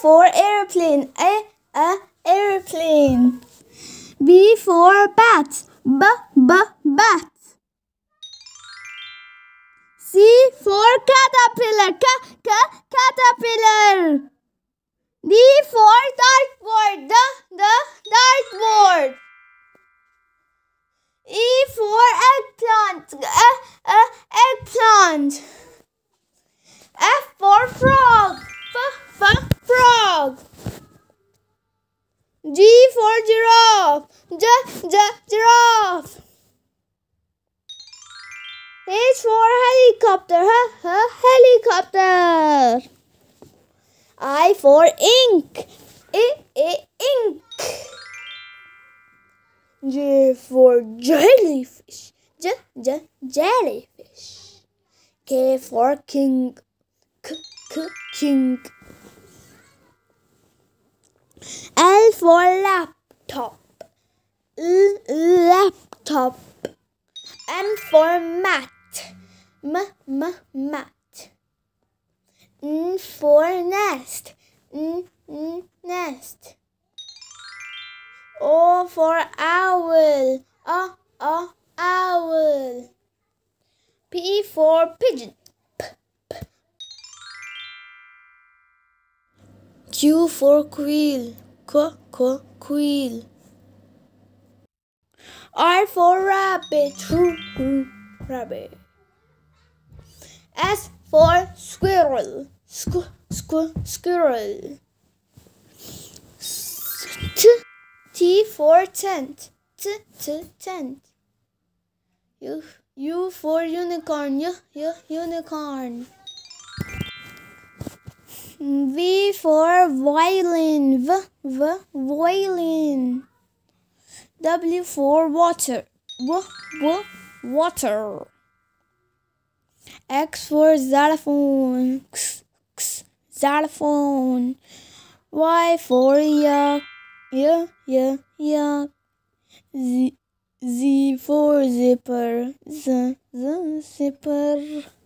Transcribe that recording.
for airplane. A, a airplane. B for bat. B, b, bat. C for caterpillar. Ca, ca, caterpillar. D for dartboard. The, the dartboard. E for eggplant. Uh, uh, eggplant. F for frog. F, f, frog. G for giraffe. J, j, giraffe. H for helicopter. H, h, helicopter. I for ink. I, I, ink. J for jellyfish. J, j, jellyfish. K for king. K, k, king. L for laptop. L, laptop. M for mat. M, m, mat. N for nest. N, n, nest. O for owl. Owl. P for pigeon. Q for quail. Qu, qu, quail. R for rabbit. R, rabbit. S for squirrel. Squ, squ, squirrel. T, T for tent. T, t, tent. U, U for unicorn. U, U, unicorn. V for violin. V, V, violin. W for water. W, W, water. X for xylophone. X, X, xylophone. Y for yak. Y, Y, yak. Z, Z for zipper. Z, Z, zipper.